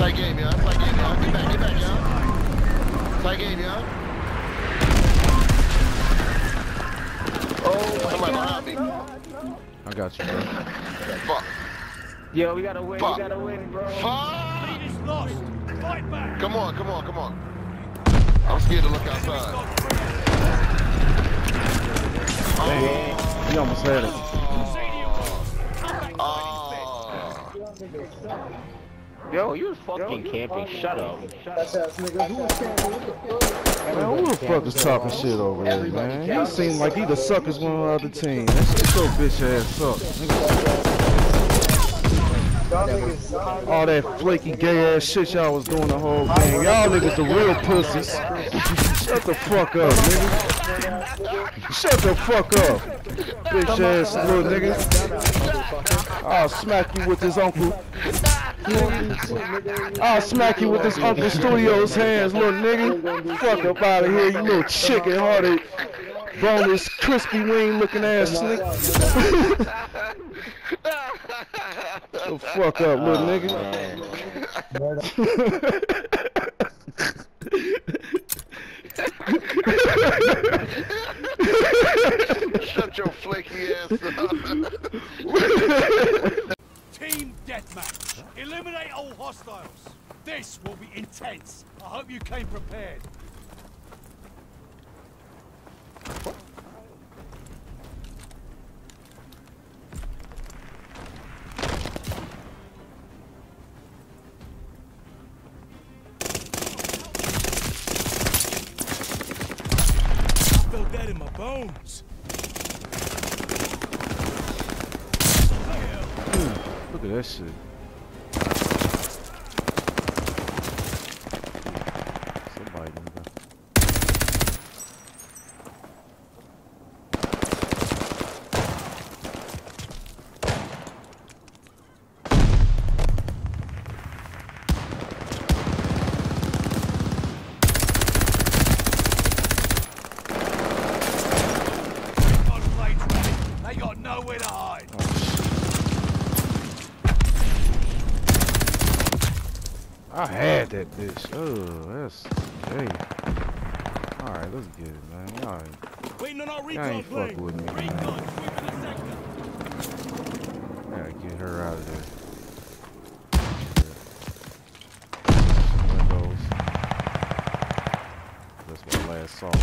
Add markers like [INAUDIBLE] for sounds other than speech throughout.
Tight game, y'all. Tight game, y'all. Get back, get back, y'all. Tight game, y'all. Oh, somebody behind me. I got you, bro. Fuck. Yo, we gotta win. Fuck. We gotta win, bro. Fuck. Lead is lost. Fight back. Come on, come on, come on. I'm scared to look outside. Dang. You almost had it. Oh. Yo, you was fucking camping. Shut up. Man, who the fuck is talking shit over there, man? He seem like he the suckest one on the other team. That shit your bitch ass up. nigga. All that flaky gay ass shit y'all was doing the whole game. Y'all niggas the real pussies. [LAUGHS] Shut the fuck up, nigga. Shut the fuck up. Bitch ass little nigga. I'll smack you with this uncle. I'll smack you with this Uncle Studios hands, little nigga. Fuck up out of here, you little chicken hearted, boneless, crispy wing looking ass the fuck up, little nigga. Shut your flaky ass up. [LAUGHS] Team deathmatch. Eliminate all hostiles. This will be intense. I hope you came prepared. Bones. Look at that shit. Somebody nigga. Got plates ready. They got nowhere to hide. I had that bitch. Oh, that's gay. Alright, let's get it, man. Alright. Waiting on our recon ain't plane. fuck with me, man. Recon sweeping the sector. Gotta get her out of there. Windows. That's my last song.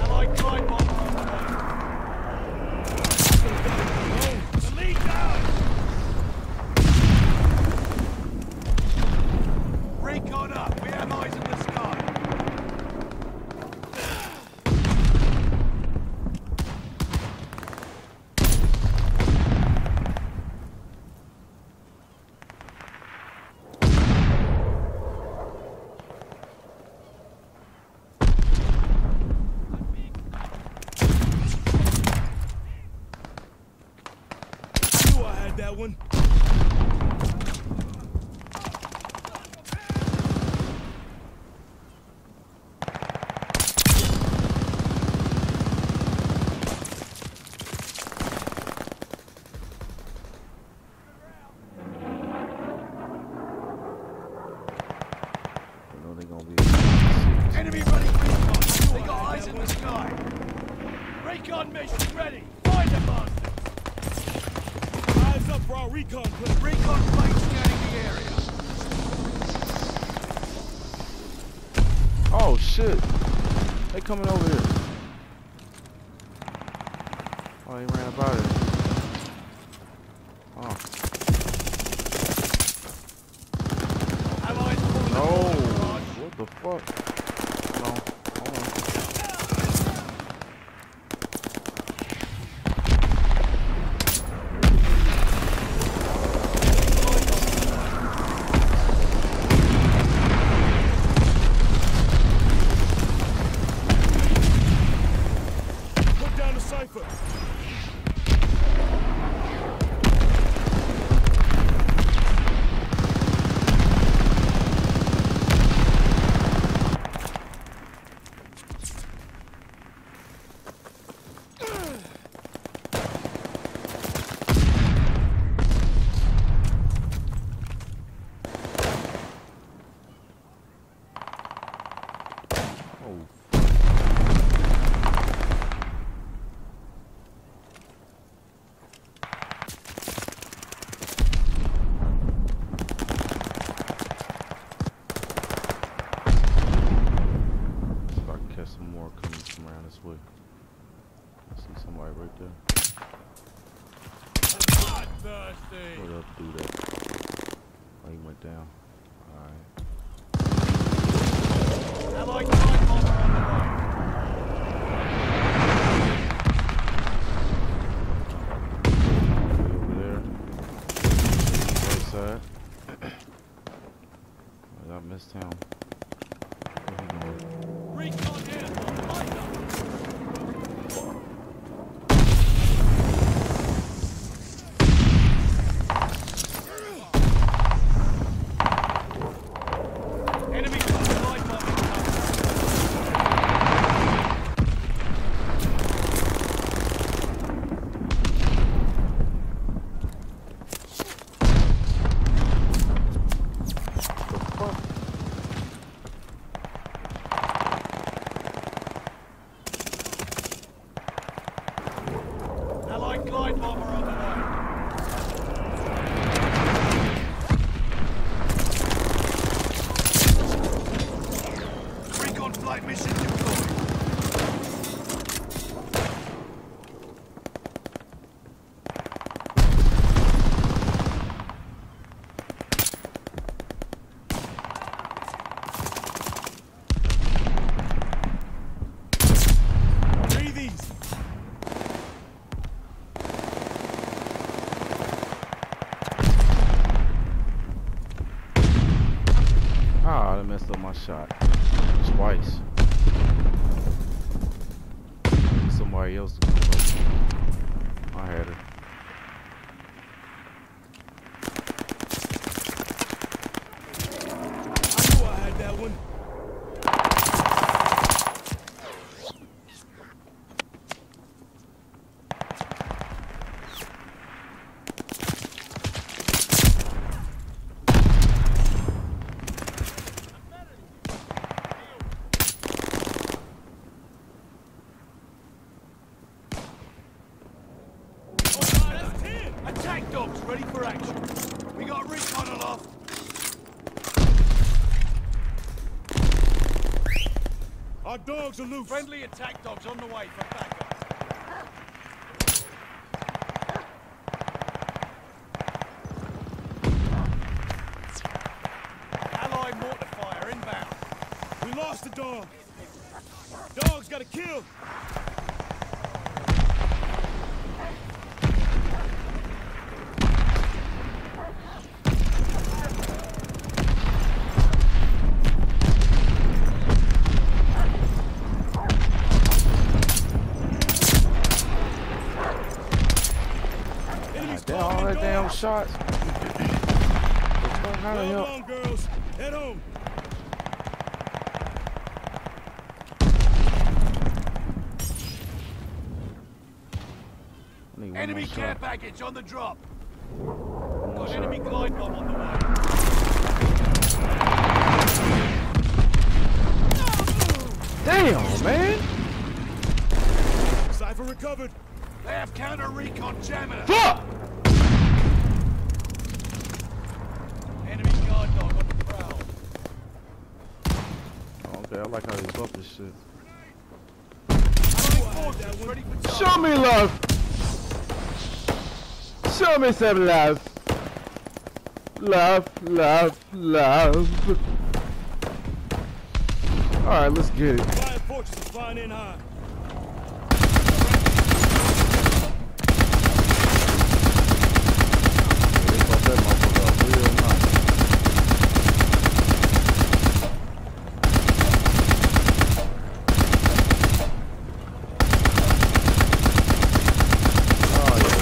Allied glide bomb. The lead down. Recon up. We have eyes in the sky. Knew I had that one. They. Enemy running recon. They got eyes in the sky. Recon mission ready. Find them on. Eyes up for our recon plane. Recon plane scanning the area. Oh shit! They coming over here. Oh, he ran up out of there. Oh. No! up on the garage. What the fuck? No. Hold on. Put down the cipher. What up, do that? Oh, he went down. Alright. Allied glide bomber on the way. Over there. Right side. [CLEARS THROAT] Oh, I missed him. Where he going? Dogs are loose. Friendly attack dogs on the way for backup. Allied mortar fire inbound. We lost the dog. Dog's got a kill. Enemies Damn, all that damn shots. How the Well hell? girls. Head home. I need one Enemy more care shot. package on the drop. One Got shot. enemy glide bomb on the way. Damn, man. Cypher recovered. They have counter recon jamming. Fuck! Enemy guard dog on the prowl. Okay, I like how they buff this shit. Enemy forces ready for target. Show me love. Show me some love. Love, love, love. Alright, let's get it. Flying fortress is flying in high. They buff that motherfucker up real nice. Oh,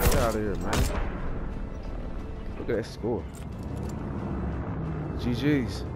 Get out of here, score. GG's.